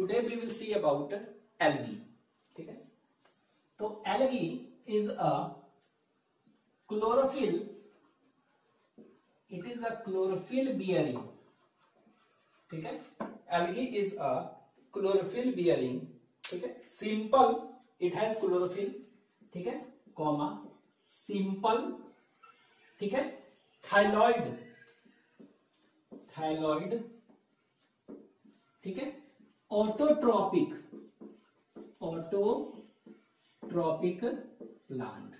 Today we will see about algae ठीक है? तो algae is a chlorophyll it is a chlorophyll bearing ठीक है? Algae is a chlorophyll bearing ठीक है? सिंपल इट हैज़ क्लोरोफिल ठीक है? कॉमा सिंपल ठीक है? थाइलॉइड थाइलॉइड ठीक है? ऑटोट्रॉपिक ऑटोट्रॉपिक प्लांट्स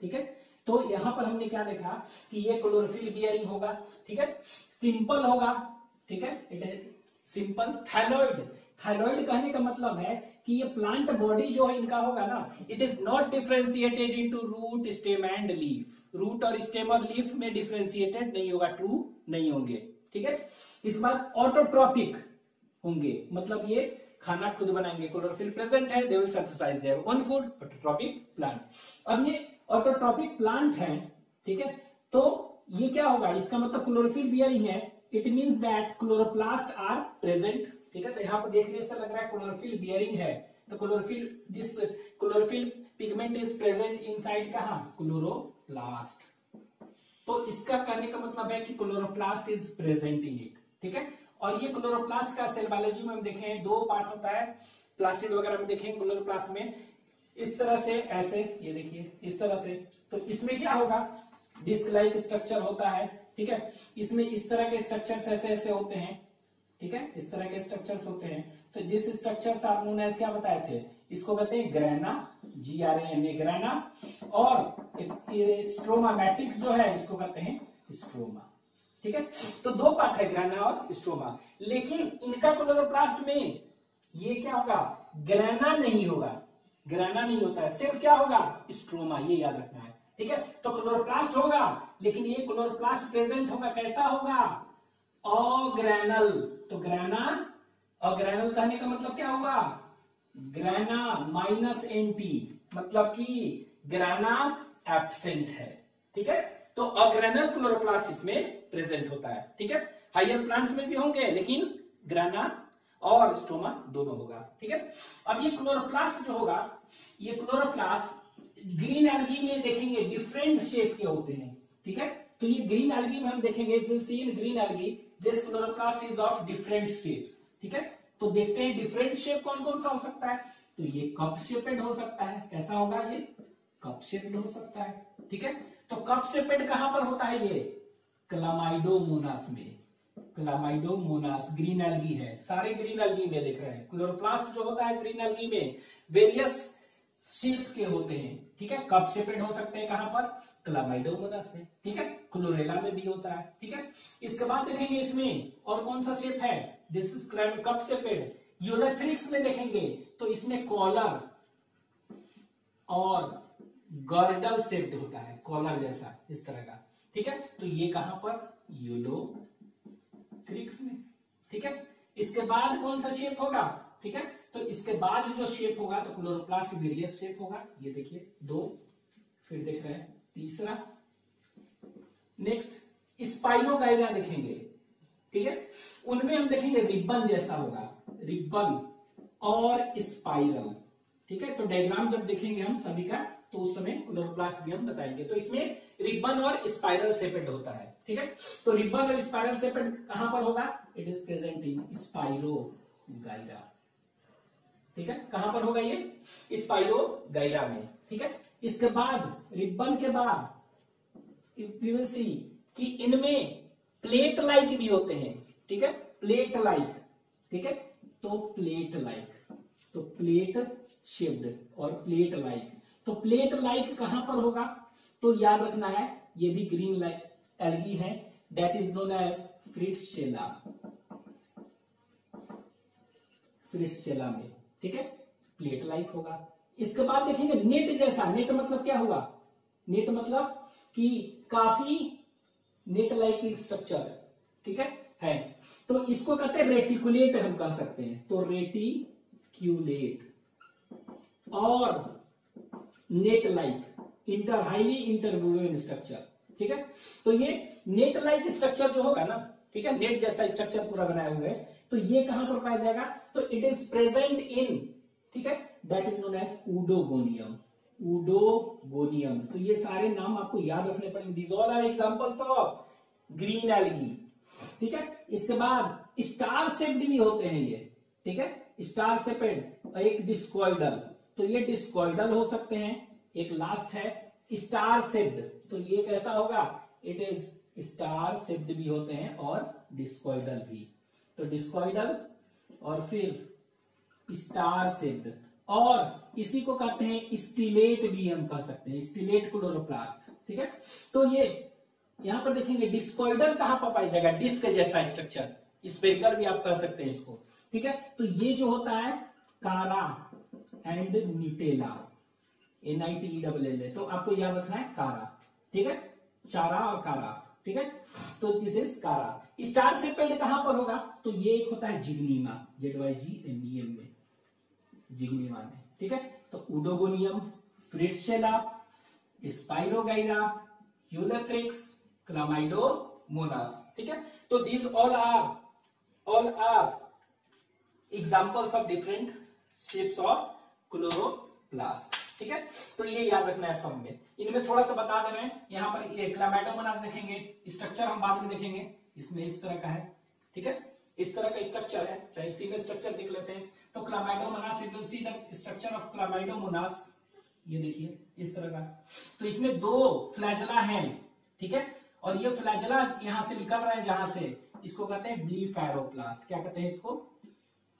ठीक है? तो यहाँ पर हमने क्या देखा कि ये क्लोरोफिल बियरिंग होगा, ठीक है? सिंपल होगा, ठीक है? इट है सिंपल थाइलॉइड थाइलॉइड कहने का मतलब है कि ये प्लांट बॉडी जो है इनका होगा ना it is not differentiated into root stem and leaf root और स्टेम और लीफ में डिफ्रेंसिएटेड नहीं होगा ट्रू नहीं होंगे, ठीक है? इस बार ऑटोट्रॉपिक होंगे। मतलब ये खाना खुद बनाएँगे। क्लोरोफिल प्रेजेंट है they will synthesise their own food autotrophic plant अब ये ऑटोट्रॉपिक प्लांट है, ठीक है? तो ये क्या होगा? इसका मतलब क्लोरोफिल बियरिंग है। It means that chloroplast are present ठीक है? तो यहाँ पर देखने से लग रहा है क्लोरोफिल बियरिंग है। तो chlorophyll this chlorophyll pigment is present inside कहा? क्लोरोप्लास्ट तो इसका कहने का मतलब है कि chloroplast is present in it ठीक है? और ये क्लोरोप्लास्ट का सेल बायोलॉजी में हम देखें दो पार्ट होता है प्लास्टिड वगैरह में देखें क्लोरोप्लास्ट में। इस तरह से, ऐसे, ये देखिए, इस तरह से। तो इसमें क्या होगा? डिस्क लाइक स्ट्रक्चर होता है, ठीक है? इसमें इस तरह के स्ट्रक्चर्स ऐसे ऐसे होते हैं, ठीक है? इस तरह के स्ट्रक्चर्स होते हैं। तो जिस स्ट्रक्चर आप एज क्या बताए थे? इसको कहते हैं grana G R N A grana. और स्ट्रोमा मैट्रिक्स जो है, इसको कहते हैं स्ट्रोमा ठीक है? तो दो पार्ट है ग्रैना और स्ट्रोमा। लेकिन इनका क्लोरोप्लास्ट में ये क्या होगा? ग्रैना नहीं होगा। ग्रैना नहीं होता है। सिर्फ़ क्या होगा? स्ट्रोमा, ये याद रखना है। ठीक है? तो क्लोरोप्लास्ट होगा, लेकिन ये क्लोरोप्लास्ट प्रेजेंट होगा, कैसा होगा? अग्रैनल तो ग्रैना अग्रैनल कहने का मतलब क्या हुआ ग्रैना माइनस एन टी मतलब कि ग्रैना एबसेंट है। ठीक है? तो अग्रैनल क्लोरोप्लास्ट इसमें प्रेजेंट होता है, ठीक है? हाइयर प्लांट्स में भी होंगे, लेकिन ग्राना और स्टोमा दोनों होगा, ठीक है? अब ये क्लोरोप्लास्ट जो होगा, ये क्लोरोप्लास्ट ग्रीन एल्गी में देखेंगे डिफरेंट शेप के होते हैं, ठीक है? तो ये ग्रीन एल्गी में हम देखेंगे green algae, this chloroplast is of different shapes, ठीक है? तो देखते हैं डिफरेंट शेप कौन कौन सा हो सकता है। तो ये कप शेपेड हो सकता है, कैसा होगा ये? कप शेपेड हो सकता है, ठीक है? तो कप शेपेड कहाँ पर होता है ये? क्लामाइडोमोनास में। क्लामाइडोमोनास, ग्रीन एल्गी है। सारे ग्रीन एल्गी में देख रहे हैं। क्लोरोप्लास्ट जो होता है ग्रीन एल्गी में, वेरियस शेप के होते हैं। ठीक है? कप शेपेड हो सकते हैं कहाँ पर? क्लामाइडोमोनास में। ठीक है? क्लोरेला में भी होता है। ठीक है? इसके बाद देखेंगे इसमें और कौन सा शेप है? This is climb cup shaped Ulothrix में देखेंगे। तो इसमें कॉलर और गर्डल शेप्ड होता है, कॉलर जैसा, इस तरह का। ठीक है? तो ये कहाँ पर? यूलो थ्रिक्स में। ठीक है? इसके बाद कौन सा शेप होगा? ठीक है? तो इसके बाद जो शेप होगा तो क्लोरोप्लास्ट वेरियस शेप होगा। ये देखिए, दो, फिर देख रहे हैं, तीसरा। नेक्स्ट स्पाइरोगाइरा देखेंगे। ठीक है? उनमें हम देखेंगे रिबन जैसा होगा। रिबन और स्पाइरल ठीक है? तो डायग्राम जब देखेंगे हम सभी का तो उस समय क्लोरोप्लास्ट भी हम बताएँगे। तो इसमें रिबन और स्पाइरल सेपेड होता है, ठीक है? तो रिबन और स्पाइरल सेपेड कहाँ पर होगा? It is present in Spirogyra ठीक है? कहाँ पर होगा ये? स्पाइरो गाइरा में, ठीक है? इसके बाद रिबन के बाद सी कि इनमें प्लेट लाइक भी होते हैं, ठीक है? प्लेट लाइक ठीक है? तो प्लेट लाइक तो प्लेट शेप्ड और प्लेट लाइक तो प्लेट लाइक कहाँ पर होगा? तो याद रखना है, ये भी ग्रीन लाइक एल्गी है। That is known as Fritschiella Fritschiella में, ठीक है? प्लेट लाइक होगा। इसके बाद देखेंगे नेट जैसा नेट मतलब क्या हुआ? नेट मतलब कि काफ़ी नेट लाइक स्ट्रक्चर ठीक है? है। तो इसको कहते हैं रेटिकुलेट हम कह सकते हैं। तो रेटिक्यूलेट और net like inter, highly interwoven structure, ठीक है? तो ये नेट लाइक स्ट्रक्चर जो होगा ना, ठीक है? नेट जैसा स्ट्रक्चर पूरा बनाया हुआ है तो ये कहाँ पर पाया जाएगा? तो इट इज़ प्रेजेंट इन ठीक है? That is known as Oedogonium Oedogonium तो ये सारे नाम आपको याद रखने पड़ेंगे। This all are examples of green algae ठीक है? इसके बाद स्टार सेप्ड भी होते हैं ये, ठीक है? स्टार सेपेड एक डिस्कॉइडल तो ये डिस्कॉइडल हो सकते हैं। एक लास्ट है स्टार सेप्ड तो ये कैसा होगा? इट इज़ स्टार सेप्ड भी होते हैं और डिस्कॉइडल भी। तो डिस्कॉइडल और फिर स्टार सेप्ड और इसी को कहते हैं स्टिलेट भी हम कह सकते हैं स्टिलेट क्लोरोप्लास्ट ठीक है? तो ये, यहाँ पर देखेंगे डिस्कॉइडल कहाँ पर पाई जाएगा? डिस्क जैसा स्ट्रक्चर स्पेकर भी आप कह सकते हैं इसको। ठीक है? तो ये जो होता है, Chara. And Nitella N I T double L तो आपको याद रखना है कारा। ठीक है? चारा और कारा। ठीक है? तो दिस इज़ कारा। स्टार से पहले कहाँ पर होगा? तो ये एक होता है Zygnema. Z Y G N E M में। जिग्नीमा में। ठीक है? तो Oedogonium Fritschiella Spirogyra Ulothrix Chlamydomonas ठीक है? तो these all are all are examples of different shapes of chloroplast ठीक है? तो ये याद रखना है सब में। इनमें थोड़ा सा बता दे रहे हैं। यहाँ पर ये क्लामाइडोमोनास देखेंगे स्ट्रक्चर हम बाद में देखेंगे। इसमें इस तरह का है। ठीक है? इस तरह का स्ट्रक्चर है। चाहे इसी में स्ट्रक्चर देख लेते हैं। तो Chlamydomonas will see the structure of Chlamydomonas ये देखिए, इस तरह का। तो इसमें दो फ्लैजला हैं। ठीक है? और ये फ्लैजला यहाँ से निकल रहा है जहाँ से? इसको कहते हैं ब्ली फैरोप्लास्ट क्या कहते हैं इसको?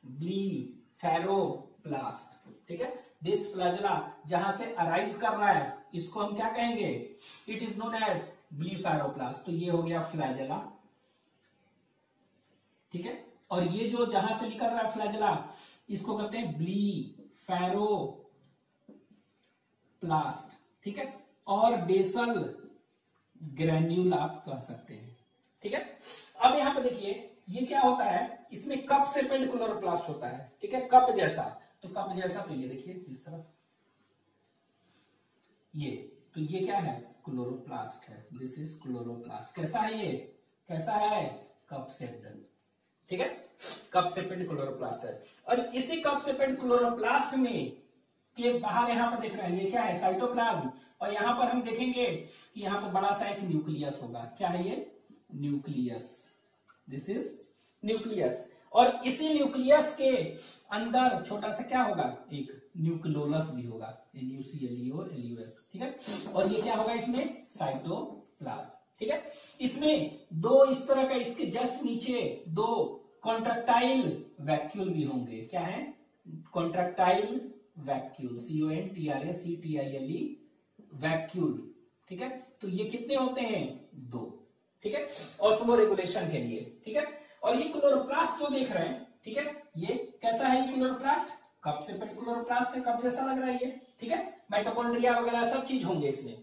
ब्ली फैरोप्लास्ट ठीक है? दिस फ्लैजला जहाँ से अराइज कर रहा है, इसको हम क्या कहेंगे? It is known as blepharoplast तो ये हो गया फ्लैजला ठीक है? और ये जो जहाँ से निकल रहा है फ्लैजला इसको कहते हैं ब्ली फैरो प्लास्ट ठीक है? और बेसल ग्रेन्यूल आप कह सकते हैं। ठीक है? अब यहाँ पे देखिए, ये क्या होता है? इसमें कप से पेंड क्लोरोप्लास्ट होता है। ठीक है? कप जैसा। तो कप जैसा तो ये देखिए, इस तरफ़। ये तो ये क्या है? क्लोरोप्लास्ट है। दिस इज़ क्लोरोप्लास्ट कैसा है ये? कैसा है? कप सेप्ड ठीक है? कप सेपेंड क्लोरोप्लास्ट है। और इसी कप सेपेंड क्लोरोप्लास्ट में के बाहर यहाँ पर देख रहे हैं, ये क्या है? साइटोप्लाज्म और यहाँ पर हम देखेंगे कि यहाँ पर बड़ा सा एक न्यूक्लियस होगा। क्या है ये? न्यूक्लियस दिस इज़ न्यूक्लियस और इसी न्यूक्लियस के अंदर छोटा सा क्या होगा? एक न्यूक्लोलस भी होगा N U C L E O L U ठीक है? और ये क्या होगा इसमें? साइटोप्लाज्म, ठीक है? इसमें दो इस तरह का, इसके जस्ट नीचे दो कॉन्ट्रेक्टाइल वैक्यूल भी होंगे। क्या है? Contractile vacuole C O N T R S C T I L E vacuole ठीक है? तो ये कितने होते हैं? दो, ठीक है? ऑस्मो रेगुलेशन के लिए, ठीक है? और ये क्लोरोप्लास्ट जो देख रहे हैं, ठीक है? ये कैसा है ये क्लोरोप्लास्ट कब से क्लोरोप्लास्ट है कब जैसा लग रहा है ये, ठीक है? माइटोकॉन्ड्रिया वगैरह सब चीज़ होंगे इसमें,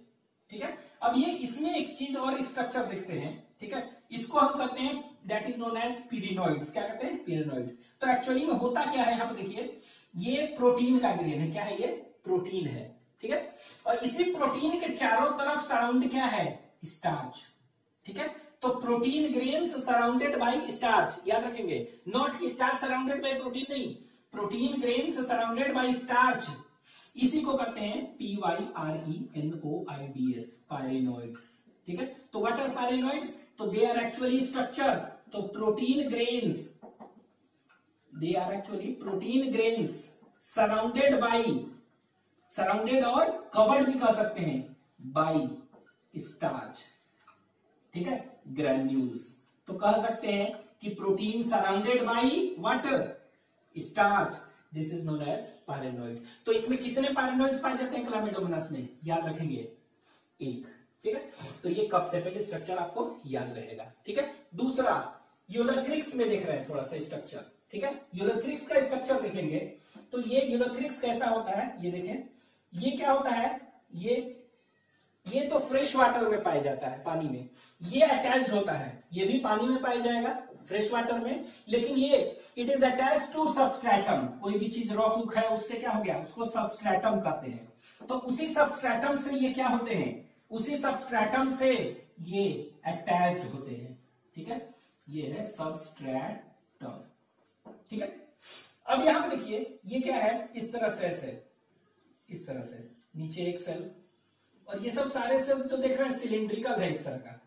ठीक है? अब ये इसमें एक चीज़ और स्ट्रक्चर देखते हैं, ठीक है? इसको हम कहते हैं that is known as pyrenoids क्या कहते हैं? पीरिनोइड्स तो एक्चुअली में होता क्या है, यहाँ पे देखिए, ये प्रोटीन का ग्रेन है। क्या है ये? प्रोटीन है, ठीक है? और इसी प्रोटीन के चारों तरफ़ सराउंड क्या है? स्टार्च ठीक है? तो protein grains surrounded by starch, याद रखेंगे। नॉट की स्टार्च सराउंडेड बाई प्रोटीन नहीं, protein grains surrounded by starch. इसी को कहते हैं P Y R E N O I D S pyrenoids ठीक है? तो व्हाट आर पायरिनोइड्स तो दे आर एक्चुअली स्ट्रक्चर तो protein grains they are actually protein grains surrounded by surrounded और कवर्ड भी कह सकते हैं बाई स्टार्च, ठीक है? ग्रेन्यूल्स तो कह सकते हैं कि protein surrounded by water starch this is known as pyrenoid तो इसमें कितने पायरेनोइड पाए जाते हैं क्लामेडोमोनास में? याद रखेंगे। एक, ठीक है? तो ये कप सेपेट स्ट्रक्चर आपको याद रहेगा, ठीक है? दूसरा यूरोथ्रिक्स में देख रहे हैं थोड़ा सा स्ट्रक्चर ठीक है? यूरोथ्रिक्स का स्ट्रक्चर देखेंगे। तो ये यूरोथ्रिक्स कैसा होता है? ये देखें। ये क्या होता है? ये ये तो फ्रेश वाटर में पाया जाता है, पानी में। ये अटैच होता है। ये भी पानी में पाया जाएगा फ्रेश वाटर में। लेकिन ये it is attach to substratum कोई भी चीज़ रॉक उक है, उससे क्या हो गया? उसको सबस्ट्रेटम कहते हैं। तो उसी सबस्ट्रेटम से ये क्या होते हैं? उसी सबस्ट्रेटम से ये अटैच्ड होते हैं। ठीक है? ये है सबस्ट्रेटम ठीक है? अब यहाँ पे देखिए, ये क्या है? इस तरह से सेल इस तरह से। नीचे एक सेल और ये सब सारे सेल्स जो देख रहे हैं सिलिंड्रिकल है इस तरह का।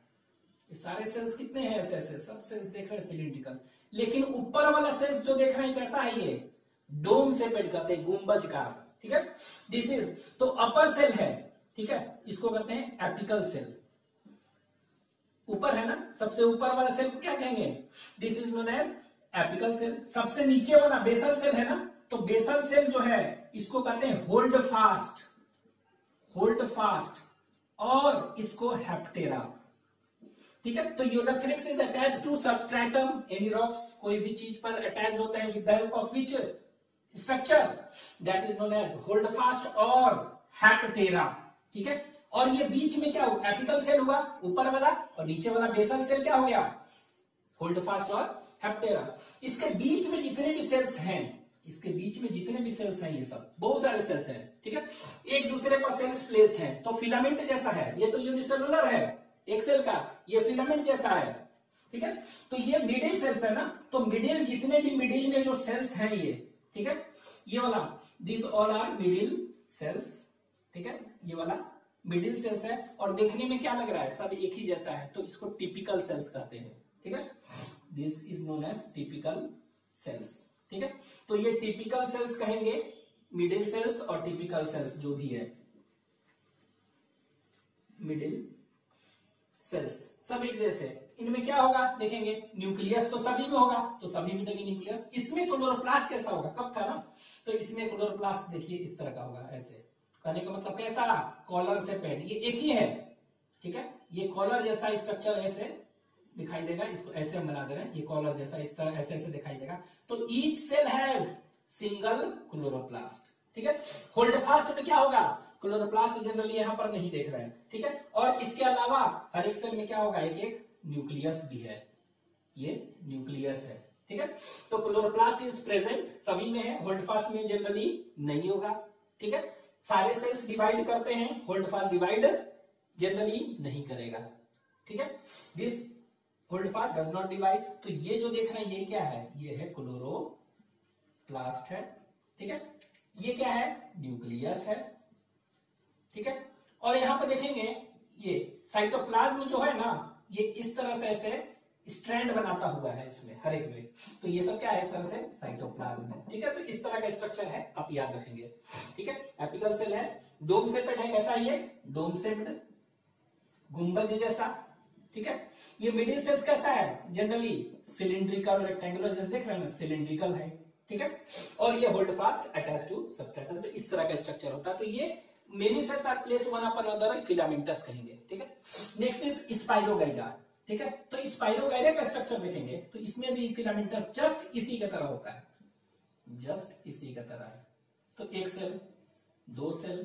ये सारे सेल्स कितने हैं? ऐसे ऐसे, सब सेल्स देख रहे हैं सिलिंड्रिकल लेकिन ऊपर वाला सेल्स जो देख रहे हैं, कैसा है ये? डोम से पेट करते गुंबज का। ठीक है? दिस इज़ तो अपर सेल है। ठीक है? इसको कहते हैं एपिकल सेल ऊपर है ना? सबसे ऊपर वाला सेल को क्या कहेंगे? This is known as apical cell सबसे नीचे वाला बेसल सेल है ना? तो बेसल सेल जो है, इसको कहते हैं होल्ड फास्ट होल्ड फास्ट और इसको हेप्टेरा ठीक है? तो Ulothrix is attach to substratum any rocks कोई भी चीज़ पर अटैच होते हैं with help of which structure that is known as holdfast और हैप्टेरा ठीक है? और ये बीच में क्या हुआ? एपिकल सेल हुआ, ऊपर वाला और नीचे वाला बेसल सेल क्या हो गया? होल्ड फास्ट और हेप्टेरा इसके बीच में जितने भी सेल्स हैं, इसके बीच में जितने भी सेल्स हैं ये सब, बहुत सारे सेल्स हैं, ठीक है? एक दूसरे पर सेल्स प्लेस्ड हैं तो फिलामेंट जैसा है, ये तो यूनिसेलुलर है। एक सेल का, ये फिलामेंट जैसा है, ठीक है? तो ये मिडिल सेल्स है ना? तो मिडिल जितने भी मिडिल में जो सेल्स हैं ये, ठीक है? ये वाला this all are middle cells ठीक है? ये वाला मिडिल सेल्स है, और देखने में क्या लग रहा है? सब एक ही जैसा है तो इसको टिपिकल सेल्स कहते हैं, ठीक है? This is known as typical cells ठीक है? तो ये टिपिकल सेल्स कहेंगे मिडिल सेल्स और टिपिकल सेल्स जो भी है मिडिल सेल्स एक जैसे इनमें क्या होगा, देखेंगे न्यूक्लियस तो सभी में होगा तो सभी में देंगे न्यूक्लियस इसमें क्लोरोप्लास्ट कैसा होगा? कब था ना? तो इसमें क्लोरोप्लास्ट देखिए, इस तरह का होगा, ऐसे। कहने का मतलब कैसा रहा? कॉलर से पेड ये एक ही है, ठीक है? ये कॉलर जैसा स्ट्रक्चर ऐसे दिखाई देगा, इसको ऐसे हम बना दे रहे हैं। ये कॉलर जैसा इस तरह, ऐसे ऐसे दिखाई देगा। तो each cell has single chloroplast ठीक है? होल्ड फास्ट में क्या होगा? क्लोरोप्लास्ट जनरली यहाँ पर नहीं देख रहे हैं, ठीक है? और इसके अलावा हर एक सेल में क्या होगा? एक एक न्यूक्लियस भी है। ये न्यूक्लियस है, ठीक है? तो क्लोरोप्लास्ट इज़ प्रेजेंट सभी में है होल्ड फास्ट में जनरली नहीं होगा, ठीक है? सारे सेल्स डिवाइड करते हैं होल्ड फास्ट डिवाइड जनरली नहीं करेगा, ठीक है? This holdfast does not divide तो ये जो देख रहे हैं, ये क्या है? ये है क्लोरोप्लास्ट है, ठीक है? ये क्या है? न्यूक्लियस है। ठीक है? और यहाँ पर देखेंगे, ये साइटोप्लाज्म जो है ना, ये इस तरह से ऐसे स्ट्रैंड बनाता हुआ है इसमें, हर एक में। तो ये सब क्या है? एक तरह से साइटोप्लाज्म है। ठीक है? तो इस तरह का स्ट्रक्चर है, आप याद रखेंगे। ठीक है? एपिकल सेल है डोम सेप्ड है, कैसा ये? डोम सेप्ड गुंबज जैसा। ठीक है? ये मिडिल सेल्स कैसा है? जनरली सिलिंड्रिकल रेक्टेंगुलर जैसे देख रहे हैं सिलिंड्रिकल है। ठीक है? और ये holdfast attach to substratum तो इस तरह का स्ट्रक्चर होता है। तो ये many cells are place one upon other filamentous कहेंगे, ठीक है? नेक्स्ट इज़ स्पाइरोगाइडा ठीक है? तो स्पाइरोगाइडा का स्ट्रक्चर देखेंगे तो इसमें भी फिलामेंटस जस्ट इसी का तरह होता है। जस्ट इसी का तरह है। तो एक सेल दो सेल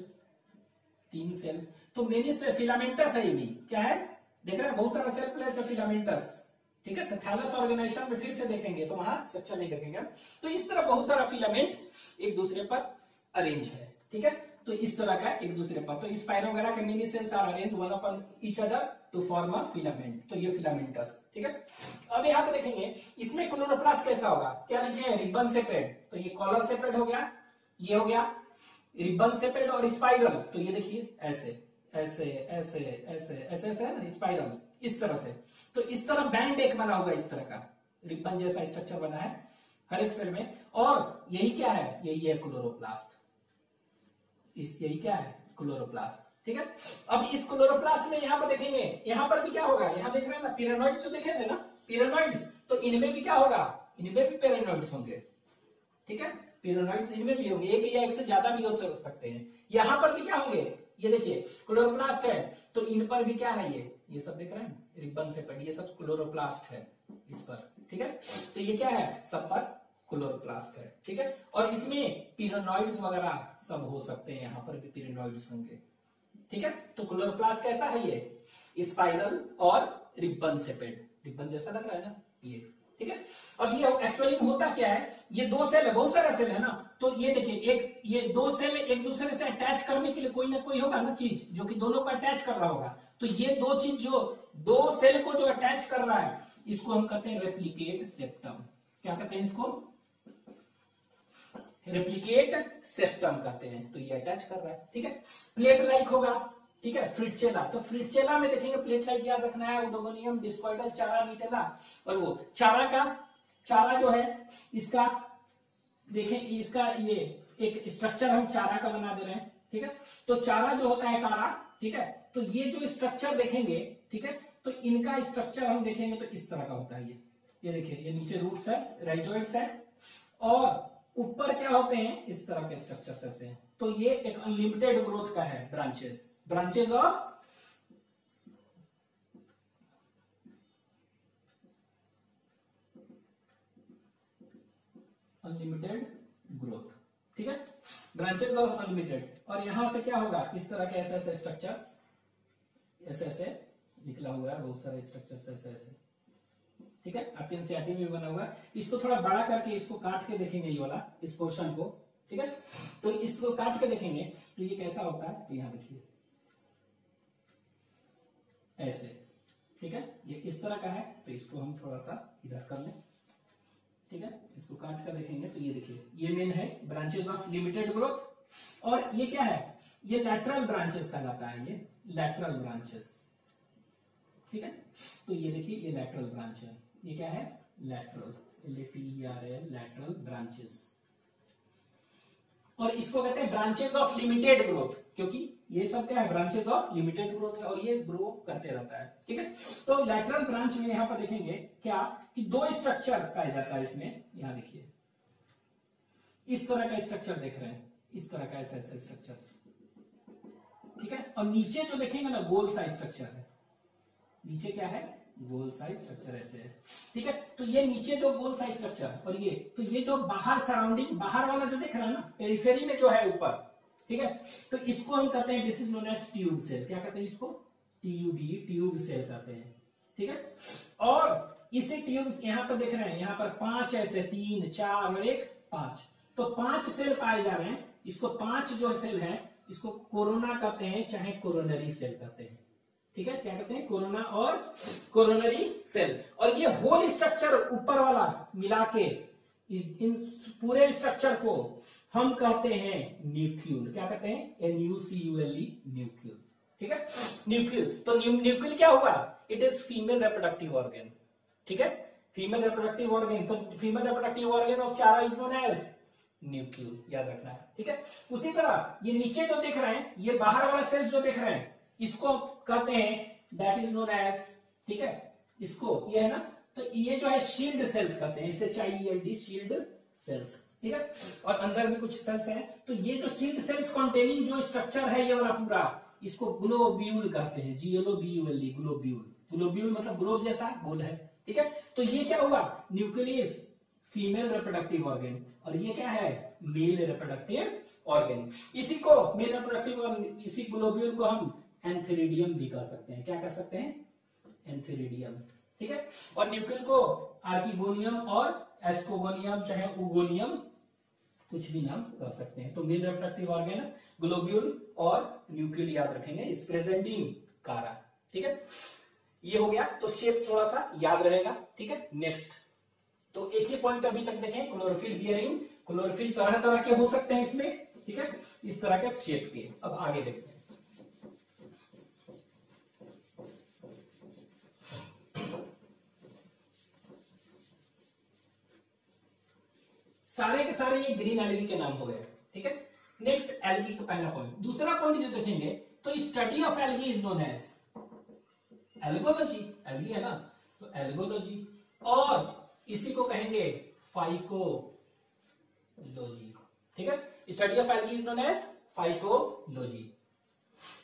तीन सेल तो मेनी से फिलामेंटस है ये भी। क्या है? देख रहे हैं, बहुत सारा सेल प्लेस है फिलामेंटस ठीक है? तो थैलस ऑर्गेनाइजेशन में फिर से देखेंगे तो वहाँ स्ट्रक्चर नहीं देखेंगे तो इस तरह बहुत सारा फिलामेंट एक दूसरे पर अरेंज है। ठीक है? तो इस तरह का एक दूसरे पर। तो स्पाइरो के many cells are arrange one upon each other to form a filament तो ये फिलामेंटस ठीक है? अब यहाँ पे देखेंगे, इसमें क्लोरोप्लास्ट कैसा होगा? क्या लिखे हैं रिबन सेपरेट। तो ये कॉलर सेपरेट हो गया, ये हो गया रिबन सेपरेट और स्पाइरल तो ये देखिए, ऐसे ऐसे ऐसे ऐसे ऐसे ऐसे, है ना? स्पाइरल इस तरह से। तो इस तरह बैंड एक बना होगा इस तरह का। रिबन जैसा स्ट्रक्चर बना है हर एक सेल में। और यही क्या है? यही है क्लोरोप्लास्ट इस यही क्या है? क्लोरोप्लास्ट। ठीक है? अब इस क्लोरोप्लास्ट में यहाँ पर देखेंगे, यहाँ पर भी क्या होगा? यहाँ देख रहे हैं ना पिरानोइड्स जो देखे थे ना पिरानोइड्स तो इनमें भी क्या होगा? इनमें भी पिरानोइड्स होंगे। ठीक है? पिरानोइड्स इनमें भी होंगे। एक या एक से ज़्यादा भी हो सकते हैं। यहाँ पर भी क्या होंगे? ये देखिए क्लोरोप्लास्ट है तो इन पर भी क्या है ये? ये सब देख रहे हैं? रिबन से पड़ी, ये सब क्लोरोप्लास्ट है, इस पर। ठीक है? तो ये क्या है? सब पर क्लोरोप्लास्ट है, ठीक है? और इसमें पिरानोइड्स वगैरह सब हो सकते हैं, यहाँ पर भी पिरानोइड्स होंगे, ठीक है? तो क्लोरोप्लास्ट कैसा है ये? स्पाइरल और रिबन सेपेड रिबन जैसा लग रहा है ना? ये, ठीक है? अब ये एक्चुअली होता क्या है? ये दो सेल है, बहुत सारा सेल है ना? तो ये देखिए, एक, ये दो सेल एक दूसरे से अटैच करने के लिए कोई ना कोई होगा ना चीज़, जो कि दोनों को अटैच कर रहा होगा। तो ये दो चीज़ जो, दो सेल को जो अटैच कर रहा है, इसको हम कहते हैं रेप्लीकेट सेप्टम क्या कहते हैं इसको? रेप्लीकेट सेप्टम कहते हैं। तो ये अटैच कर रहा है, ठीक है? प्लेट लाइक होगा, ठीक है? फ्रिटचेला तो फ्रिटचेला में देखेंगे प्लेट लाइक याद रखना है उडोगोनियम डिस्कॉइडल चारा नीटेला और वो। चारा का चारा जो है, इसका, देखें, इसका ये एक स्ट्रक्चर हम चारा का बना दे रहे हैं, ठीक है? तो चारा जो होता है कारा ठीक है? तो ये जो स्ट्रक्चर देखेंगे, ठीक है? तो इनका स्ट्रक्चर हम देखेंगे तो इस तरह का होता है ये। ये देखिए, ये नीचे रूट्स है राइजोइड्स है, और ऊपर क्या होते हैं? इस तरह के स्ट्रक्चर से तो ये एक अनलिमिटेड ग्रोथ का है branches branches of unlimited growth ठीक है? ब्रांचेस ऑफ़ अनलिमिटेड और यहाँ से क्या होगा? इस तरह के ऐसे ऐसे स्ट्रक्चर्स ऐसे ऐसे निकला हुआ है, बहुत सारे स्ट्रक्चर्स ऐसे ऐसे। ठीक है? आपके एनसीआरटी में भी बना हुआ है। इसको थोड़ा बड़ा करके इसको काट के देखेंगे ये वाला, इस पोर्शन को, ठीक है? तो इसको काट के देखेंगे तो ये कैसा होता है? तो यहाँ देखिए। ऐसे, ठीक है? ये इस तरह का है तो इसको हम थोड़ा सा इधर कर लें। ठीक है? इसको काट कर देखेंगे तो ये देखिए, ये मेन है ब्रांचेस ऑफ़ लिमिटेड ग्रोथ और ये क्या है? ये लैटरल ब्रांचेस कहलाता है ये लैटरल ब्रांचेस ठीक है? तो ये देखिए, ये लैटरल ब्रांच है। ये क्या है? Lateral L T R L lateral branches और इसको कहते हैं ब्रांचेस ऑफ़ लिमिटेड ग्रोथ क्योंकि ये सब क्या है? ब्रांचेस ऑफ़ लिमिटेड ग्रोथ है और ये ग्रो करते रहता है। ठीक है? तो लैटरल ब्रांच में यहाँ पर देखेंगे क्या? कि दो स्ट्रक्चर पाया जाता है इसमें। यहाँ देखिए। इस तरह का स्ट्रक्चर देख रहे हैं। इस तरह का ऐसा ऐसा स्ट्रक्चर ठीक है? और नीचे जो देखेंगे ना, गोल सा स्ट्रक्चर है। नीचे क्या है? गोल साइज़ स्ट्रक्चर ऐसे है। ठीक है? तो ये नीचे जो गोल साइज़ स्ट्रक्चर और ये तो ये जो बाहर सराउंडिंग बाहर वाला जो दिख रहा है ना पेरिफेरी में जो है ऊपर, ठीक है? तो इसको हम कहते हैं this is known as tube cell क्या कहते हैं इसको? टीयूबी ट्यूब सेल कहते हैं। ठीक है? और इसे ट्यूब यहाँ पर देख रहे हैं, यहाँ पर पाँच ऐसे, तीन, चार और एक, पाँच। तो पाँच सेल पाए जा रहे हैं। इसको पाँच जो सेल है, इसको कोरोना कहते हैं, चाहे कोरोनरी सेल कहते हैं। ठीक है? क्या कहते हैं? कोरोना और कोरोनरी सेल। और ये होल स्ट्रक्चर ऊपर वाला मिला के, इन पूरे स्ट्रक्चर को हम कहते हैं न्यूक्लियर क्या कहते हैं? N U C U L E nucule ठीक है? न्यूक्लियर तो न्यूक्लियर क्या हुआ? It is female reproductive organ ठीक है? फीमेल रिप्रोडक्टिव ऑर्गेन तो female reproductive organ of Chara is known as nucule याद रखना है। ठीक है? उसी तरह ये नीचे जो देख रहे हैं, ये बाहर वाला सेल्स जो देख रहे हैं, इसको कहते हैं दैट इज़ नोन एज ठीक है? इसको, ये है ना? तो ये जो है शील्ड सेल्स कहते हैं इसे चाहिए शील्ड सेल्स ठीक है? और अंदर भी कुछ सेल्स हैं। तो ये जो शील्ड सेल्स कंटेनिंग जो स्ट्रक्चर है, ये वाला पूरा, इसको ग्लोब्यूल कहते हैं G L O B U L globule globule मतलब ग्लोब जैसा, गोल है, ठीक है? तो ये क्या हुआ? न्यूक्लियस फीमेल रिप्रोडक्टिव ऑर्गेन और ये क्या है? मेल रिप्रोडक्टिव ऑर्गेन इसी को मेल रिप्रोडक्टिव इसी ग्लोब्यूल को हम एंथेरिडियम भी कह सकते हैं। क्या कह सकते हैं? एंथेरिडियम। ठीक है? और न्यूक्लियर को आर्किगोनियम और एस्कोगोनियम, चाहे उगोनियम, कुछ भी नाम कह सकते हैं। तो मेल रिप्रोडक्टिव ऑर्गेन ग्लोब्यूल और न्यूक्लियर याद रखेंगे। इस प्रेजेंटिंग कारा ठीक है? ये हो गया। तो शेप थोड़ा सा याद रहेगा। ठीक है? नेक्स्ट तो एक ही पॉइंट अभी तक देखें। क्लोरोफिल बियरिंग क्लोरोफिल तरह तरह के हो सकते हैं इसमें। ठीक है? इस तरह के शेप के। अब आगे देखते हैं। सारे के सारे ये ग्रीन एलगी के नाम हो गए, ठीक है? नेक्स्ट एलगी का पहला पॉइंट दूसरा पॉइंट जो देखेंगे तो study of algae is known as algology algae है ना? तो एल्गोलॉजी और इसी को कहेंगे फाइकोलॉजी ठीक है? Study of algae is known as phycology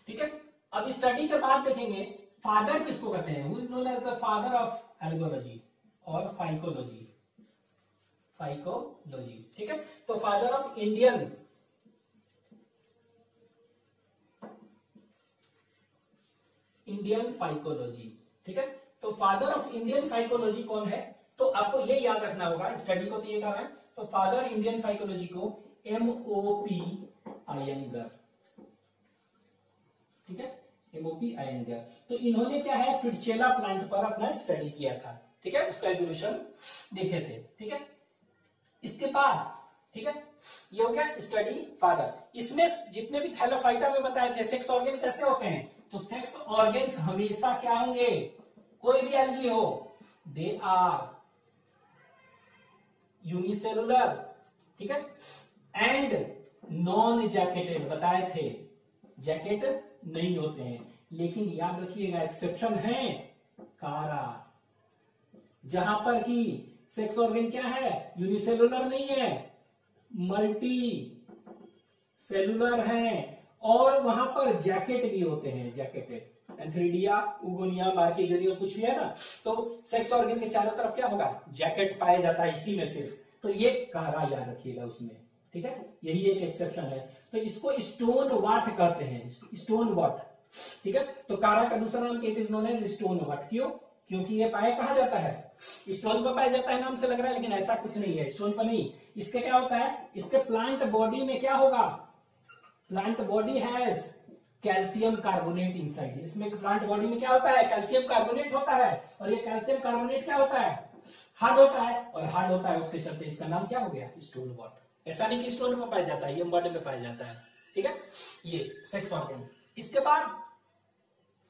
ठीक है? अब स्टडी के बाद देखेंगे फादर किसको कहते हैं? Who is known as the father of algology और फाइकोलॉजी फाइकोलॉजी ठीक है? तो father of Indian Indian phycology ठीक है? तो फादर ऑफ़ इंडियन फाइकोलॉजी कौन है? तो आपको ये याद रखना होगा स्टडी को तो ये कर रहे हैं। तो फादर इंडियन फाइकोलॉजी को एम ओ पी आयंगर ठीक है? एमओपी आयंगर तो इन्होंने क्या है? फिटचेला प्लांट पर अपना स्टडी किया था, ठीक है? उसका एवोल्यूशन देखे थे, ठीक है? इसके बाद, ठीक है? ये हो गया स्टडी फादर इसमें जितने भी थैलोफाइटा में बताए थे सेक्स ऑर्गन कैसे होते हैं? तो सेक्स ऑर्गन्स हमेशा क्या होंगे? कोई भी एलगी हो दे आर यूनिसेलुलर ठीक है? एंड नॉन जैकेटेड बताए थे। जैकेट नहीं होते हैं। लेकिन याद रखिएगा एक्सेप्शन है कारा, जहाँ पर की सेक्स ऑर्गन क्या है? यूनिसेलुलर नहीं है। मल्टी सेलुलर है। और वहाँ पर जैकेट भी होते हैं जैकेटेड एंथ्रीडिया, उगोनिया मार्केगरिया कुछ भी है ना? तो सेक्स ऑर्गन के चारों तरफ़ क्या होगा? जैकेट पाया जाता है इसी में सिर्फ़। तो ये कारा याद रखिएगा उसमें। ठीक है? यही एक एक्सेप्शन है। तो इसको स्टोन वाट कहते हैं। स्टोन वाट ठीक है? तो कारा का दूसरा नाम it is known as stonewort क्यों? क्योंकि ये पाया कहा जाता है? स्टोन पर पाया जाता है नाम से लग रहा है, लेकिन ऐसा कुछ नहीं है, स्टोन पर नहीं। इसके क्या होता है? इसके प्लांट बॉडी में क्या होगा? Plant body has calcium carbonate inside इसमें प्लांट बॉडी में क्या होता है? कैल्शियम कार्बोनेट होता है। और ये कैल्शियम कार्बोनेट क्या होता है? हार्ड होता है, और हार्ड होता है उसके चलते इसका नाम क्या हो गया? स्टोन वॉट ऐसा नहीं कि स्टोन में पाया जाता है, ये मड में पाया जाता है। ठीक है? ये सेक्स ऑर्गन इसके बाद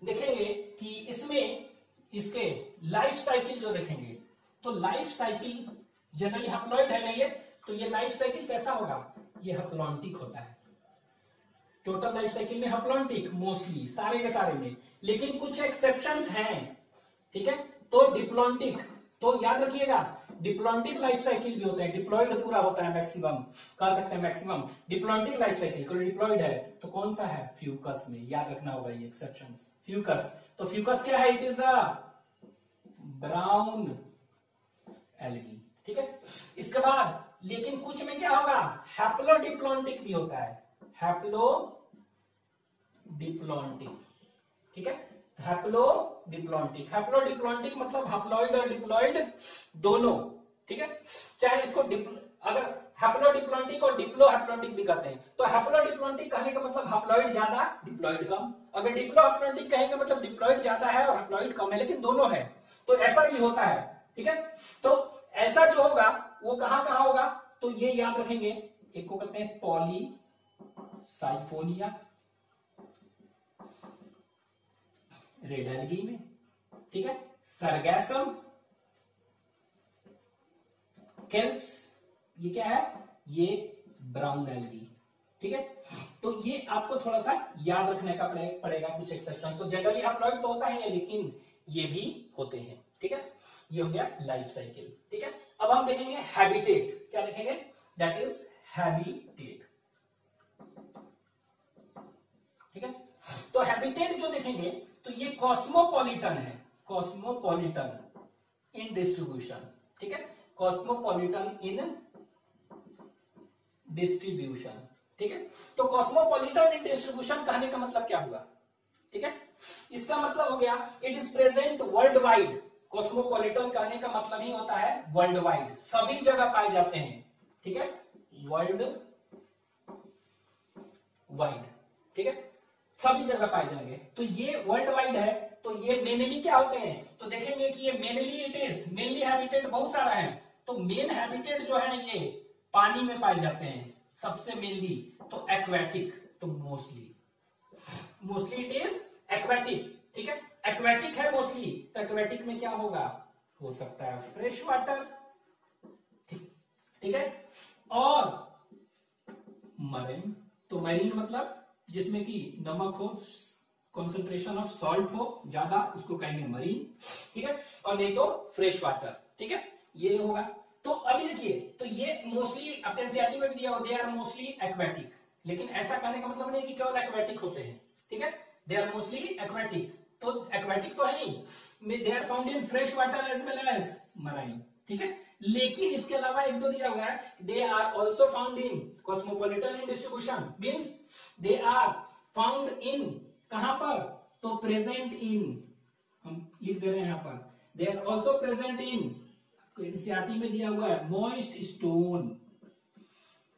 देखेंगे कि इसमें इसके लाइफ साइकिल जो देखेंगे तो लाइफ साइकिल जनरली हप्लॉइड है ना ये? तो ये लाइफ साइकिल कैसा होगा? ये हप्लॉन्टिक होता है। टोटल लाइफ साइकिल में हप्लॉन्टिक मोस्टली सारे के सारे में। लेकिन कुछ एक्सेप्शन हैं, ठीक है? तो डिप्लॉन्टिक तो याद रखिएगा डिप्लॉन्टिक लाइफ साइकिल भी होता है डिप्लॉइड पूरा होता है मैक्सिमम कह सकते हैं मैक्सिमम डिप्लॉन्टिक लाइफ साइकिल को डिप्लॉइड है तो कौन सा है? फ्यूकस में, याद रखना होगा ये एक्सेप्शन फ्यूकस तो फ्यूकस क्या है? It is a brown algae ठीक है? इसके बाद, लेकिन कुछ में क्या होगा? हैप्लो डिप्लॉन्टिक भी होता है हैप्लो डिप्लॉन्टिक ठीक है? हैप्लो डिप्लॉन्टिक हैप्लो डिप्लॉन्टिक मतलब हैप्लॉइड और डिप्लॉइड दोनों, ठीक है? चाहे इसको अगर हैप्लो डिप्लॉन्टिक और डिप्लो हैप्लॉन्टिक भी कहते हैं तो हैप्लो डिप्लॉन्टिक कहने का मतलब हैप्लॉइड ज़्यादा, डिप्लॉइड कम। अगर डिप्लो हैप्लॉन्टिक कहेंगे मतलब डिप्लॉइड ज़्यादा है और हैप्लॉइड कम है, लेकिन दोनों है तो ऐसा भी होता है, ठीक है? तो ऐसा जो होगा, वो कहाँ कहाँ होगा? तो ये याद रखेंगे, एक को कहते हैं पॉली साइफोनिया रेड में, ठीक है? सरगैसम, केल्प्स, ये क्या है? ये ब्राउन एलगी, ठीक है? तो ये आपको थोड़ा सा याद रखने का पड़ेगा कुछ एक्सेप्शन सो जनरली हैप्लॉइड तो होता ही है, लेकिन ये भी होते हैं, ठीक है? ये हो गया लाइफ साइकिल ठीक है? अब हम देखेंगे हैबिटेट क्या देखेंगे? दैट इज़ हैबिटेट ठीक है? तो हैबिटेट जो देखेंगे तो ये कॉस्मोपॉलिटन है। कॉस्मोपॉलिटन इन डिस्ट्रीब्यूशन ठीक है? कॉस्मोपॉलिटन इन डिस्ट्रीब्यूशन ठीक है? तो कॉस्मोपॉलिटन इन डिस्ट्रीब्यूशन कहने का मतलब क्या हुआ? ठीक है? इसका मतलब हो गया it is present worldwide cosmopolitan कहने का मतलब ही होता है वर्ल्ड वाइड सभी जगह पाए जाते हैं, ठीक है? वर्ल्ड वाइड ठीक है? सभी जगह पाए जाएँगे। तो ये वर्ल्ड वाइड है तो ये मेनली क्या होते हैं? तो देखेंगे कि ये mainly it is mainly habitat बहुत सारा है। तो मेन हैबिटेट जो है ये पानी में पाए जाते हैं, सबसे मेनली तो एक्वेटिक तो mostly mostly it is aquatic ठीक है? एक्वेटिक है मोस्टली तो एक्वेटिक में क्या होगा? हो सकता है फ्रेश वाटर ठीक है? और मरीन तो मरीन मतलब जिसमें कि नमक हो कॉन्सेंट्रेशन ऑफ़ सॉल्ट हो, ज़्यादा उसको कहेंगे मरीन ठीक है? और नहीं तो फ्रेश वाटर ठीक है? ये होगा। तो अभी देखिए तो ये मोस्टली अब एनसीआरटी में भी दिया दे आर मोस्टली एक्वेटिक लेकिन ऐसा कहने का मतलब नहीं कि केवल एक्वेटिक होते हैं, ठीक है? दे आर मोस्टली एक्वेटिक तो एक्वेटिक तो है ही they are found in fresh water as well as marine ठीक है? लेकिन इसके अलावा एक दो दिया हुआ है they are also found in cosmopolitan in distribution means they are found in कहाँ पर? तो प्रेजेंट इन हम लिख दे रहे हैं यहाँ पर। They are also present in NCERT में दिया हुआ है मॉइस्ट स्टोन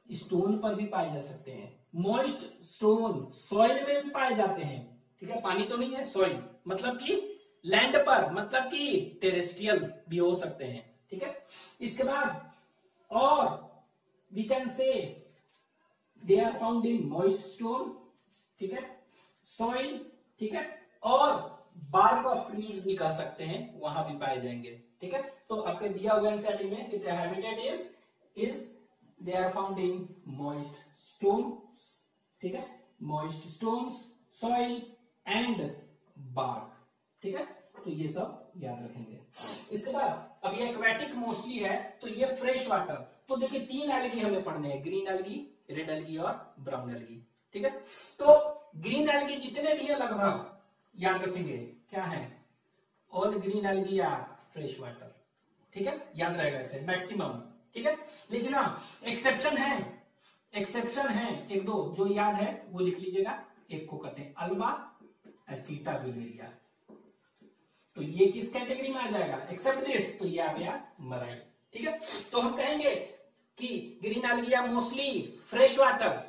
स्टोन पर भी पाए जा सकते हैं। मॉइस्ट स्टोन सॉइल में भी पाए जाते हैं। ठीक है? पानी तो नहीं है सॉइल मतलब कि लैंड पर मतलब कि टेरेस्ट्रियल भी हो सकते हैं। ठीक है? इसके बाद, और we can say they are found in moist stone ठीक है? सॉइल ठीक है? और बार्क ऑफ़ ट्रीज भी कह सकते हैं, वहाँ भी पाए जाएँगे, ठीक है? तो आपके दिया हुआ एनसीआरटी में habitat is is they are found in moist stone ठीक है? Moist stones soil and bark ठीक है? तो ये सब याद रखेंगे। इसके बाद, अब ये एक्वेटिक मोस्टली है तो ये फ्रेश वाटर तो देखिए, तीन एलगी हमें पढ़ने हैं ग्रीन एलगी रेड एलगी और ब्राउन एलगी ठीक है? तो ग्रीन एलगी जितने भी है लगभग, याद रखेंगे, क्या है? All green algae are fresh water ठीक है? याद रहेगा इसे मैक्सिमम ठीक है? लेकिन हाँ एक्सेप्शन है एक्सेप्शन है, एक दो, जो याद है, वो लिख लीजिएगा, एक को कहते हैं अल्वा एसीटा विवेरिया तो ये किस कैटेगरी में आ जाएगा? एक्सेप्ट दिस तो ये आ गया मराई। ठीक है? तो हम कहेंगे कि green algae mostly fresh water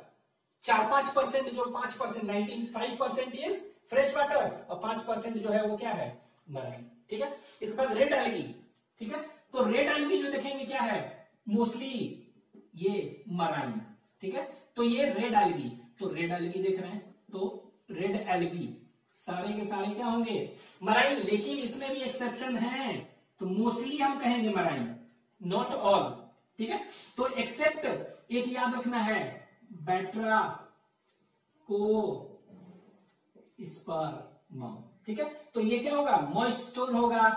चार पाँच परसेंट जो पाँच percent nineteen five percent is fresh water और पाँच परसेंट जो है वो क्या है? मराई। ठीक है? इसके बाद रेड एलगी ठीक है? तो रेड एलगी जो देखेंगे क्या है? मोस्टली ये मराइन ठीक है? तो ये रेड एलगी तो रेड एलगी देख रहे हैं। तो रेड एलगी सारे के सारे क्या होंगे? मराइन लेकिन इसमें भी एक्सेप्शन है। तो मोस्टली हम कहेंगे मराइन नॉट ऑल ठीक है? तो एक्सेप्ट एक याद रखना है। बैट्रा, को, इस स्पर्म ठीक है? तो ये क्या होगा? मॉइस्टोन होगा।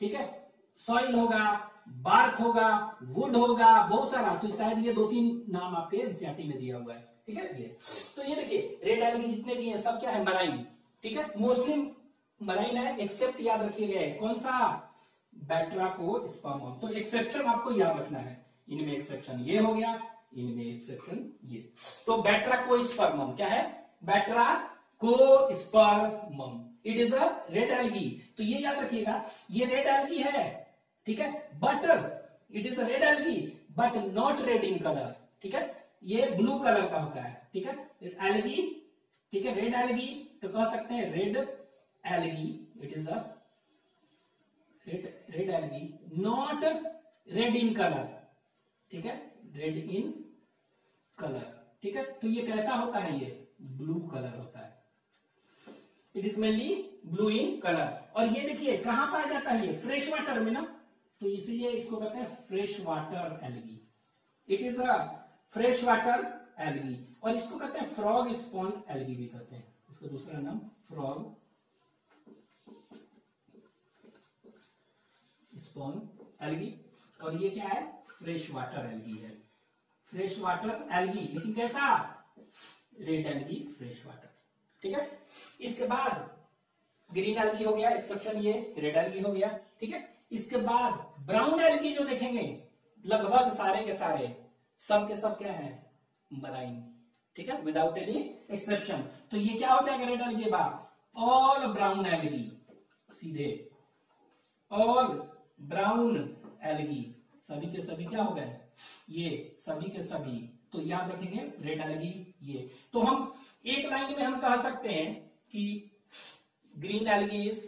ठीक है? सॉइल होगा। बार्क होगा। वुड होगा। बहुत सारा। तो शायद ये दो तीन नाम आपके एनसीआरटी में दिया हुआ है। ठीक है? ये। तो ये देखिए रेड एलगी जितने भी हैं, सब क्या है? मराइन ठीक है? मोस्टली मराइन है एक्सेप्ट याद रखिए गए कौन सा? बैट्रा को स्पर्म तो एक्सेप्शन आपको याद रखना है। इनमें एक्सेप्शन ये हो गया, इनमें एक्सेप्शन ये। तो बैट्रा को स्पर्मम क्या है? Batrachospermum it is a red algae तो ये याद रखिएगा, ये रेड एल्गी है, ठीक है? But it is a red algae but not red in colour ठीक है? ये ब्लू कलर का होता है, ठीक है? एल्गी ठीक है? रेड एल्गी तो कह सकते हैं red algae it is a red red algae not red in colour ठीक है? रेड इन कलर ठीक है? तो ये कैसा होता है ये? ब्लू कलर होता है। It is mainly blue in colour और ये देखिए, कहाँ पाया जाता है ये? फ्रेश वाटर में ना? तो इसीलिए इसको कहते हैं fresh water algae it is a fresh water algae और इसको कहते हैं फ्रॉग स्पॉन एलगी भी कहते हैं। इसका दूसरा नाम फ्रॉग। Spawn algae. और ये क्या है? फ्रेश वाटर एलगी है। फ्रेश वाटर एलगी, लेकिन कैसा? Red algae, fresh water. ठीक है? इसके बाद ग्रीन एलगी हो गया एक्सेप्शन ये, रेड एलगी हो गया। ठीक है? इसके बाद ब्राउन एलगी जो देखेंगे, लगभग सारे के सारे, सब के सब क्या है? मराइन ठीक है? विदाउट एनी एक्सेप्शन तो ये क्या होता है रेड एलगी बाद ऑल ब्राउन एलगी सीधे. ऑल ब्राउन एलगी सभी के सभी क्या हो गए? ये सभी के सभी. तो याद रखेंगे रेड एलगी ये. तो हम एक लाइन में हम कह सकते हैं कि green algae is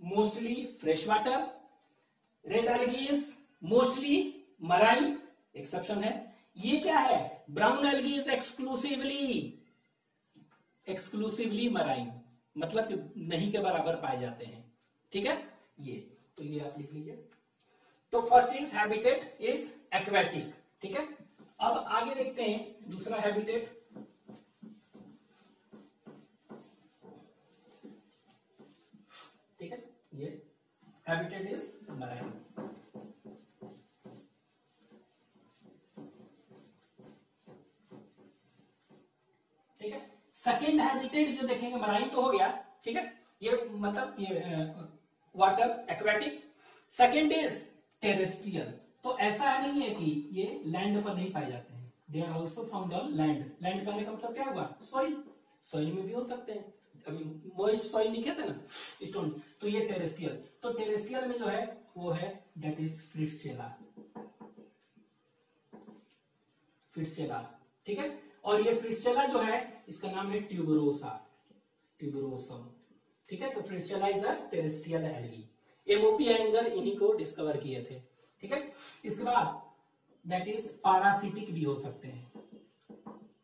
mostly fresh water red algae is mostly marine exception है. ये क्या है? Brown algae is exclusively exclusively marine मतलब कि नहीं के बराबर पाए जाते हैं। ठीक है? ये तो ये आप लिख लीजिए। तो first is habitat is aquatic ठीक है? अब आगे देखते हैं, दूसरा हैबिटेट ठीक है? ये हैबिटेट इज़ मराइन ठीक है? सेकेंड हैबिटेट जो देखेंगे मराइन तो हो गया, ठीक है? ये मतलब ये water aquatic second is terrestrial तो ऐसा नहीं है कि ये लैंड पर नहीं पाए जाते हैं. They are also found on land land का मतलब क्या होगा सॉइल सॉइल में भी हो सकते हैं. अभी मोइस्ट सॉइल लिखे थे ना स्टोन तो ये टेरेस्ट्रियल तो टेरेस्ट्रियल में जो है, वो है डेट इज़ फ्रिट्सचेला फ्रिट्सचेला ठीक है? और ये फ्रिट्सचेला जो है, इसका नाम है ट्यूबरोसा ट्यूबरोसम ठीक है? तो Fritschiella is a terrestrial algae M O P Iyengar इन्हीं को डिस्कवर किए थे। ठीक है? इसके बाद दैट इज़ पारासिटिक भी हो सकते हैं।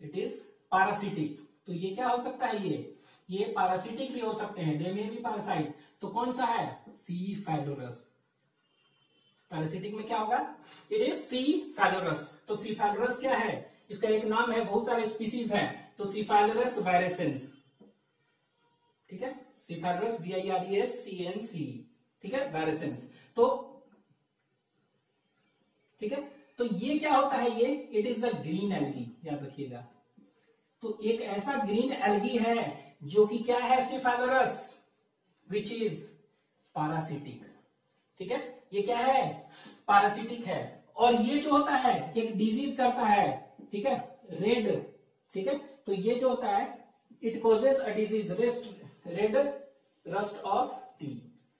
इट इज़ पारासिटिक तो ये क्या हो सकता है ये? ये पारासिटिक भी हो सकते हैं। दे में भी पारासाइट तो कौन सा है? सी फैलोरस पैरासिटिक में क्या होगा? इट इज़ सी फैलोरस तो सी फैलोरस क्या है? इसका एक नाम है, बहुत सारे स्पीसीज है तो सी फैलोरस वायरेसेंस ठीक है? C Cephaleuros B I R S C N C ठीक है? वायरेसेंस तो ठीक है? तो ये क्या होता है ये? It is a green algae याद रखिएगा। तो एक ऐसा ग्रीन एल्गी है, जो कि क्या है सिफेलोरस विच इज़ पारासिटिक ठीक है? ये क्या है? पारासिटिक है। और ये जो होता है, एक डिज़ीज़ करता है ठीक है? रेड ठीक है? तो ये जो होता है it causes a disease rest red rust of tea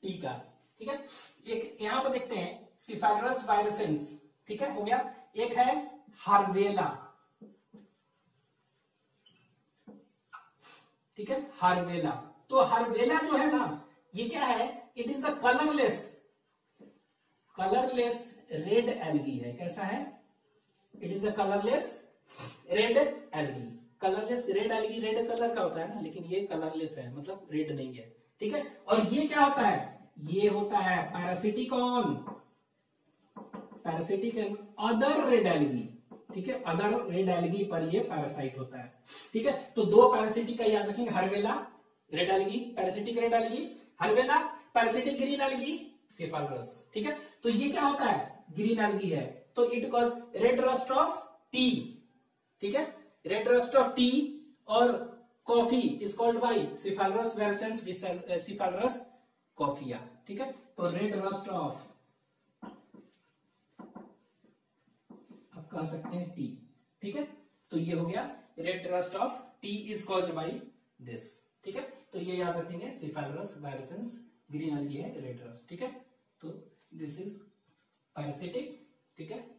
tea का, ठीक है? एक, यहाँ पर देखते हैं सिफेलोरस वायरसेंस ठीक है? हो गया? एक है हार्वेला ठीक है? हार्वेला तो हार्वेला जो है ना, ये क्या है? It is a colourless colourless red algae है। कैसा है? It is a colourless red algae colourless red algae red colour का होता है ना, लेकिन ये कलरलेस है मतलब रेड नहीं है। ठीक है? और ये क्या होता है? ये होता है parasitic on parasitic other red algae ठीक है? अदर रेड एलगी पर ये पैरासाइट होता है। ठीक है? तो दो पैरासिटिक का याद रखेंगे। Harveyella red algae parasitic red algae Harveyella parasitic green algae Cephaleuros ठीक है? तो ये क्या होता है? ग्रीन एलगी है। तो it cause red rust of tea ठीक है? रेड रस्ट ऑफ़ टी और coffee is called by Cephaleuros virescens Cephaleuros coffeae ठीक है? तो रेड रस्ट ऑफ़ आप कह सकते हैं टी ठीक है? तो ये हो गया red rust of tea is cause by this ठीक है? तो ये याद रखेंगे सिफेलरस वायरसेंस ग्रीन अलगी है रेड रस्ट ठीक है? तो दिस इज़ पैरासिटिक ठीक है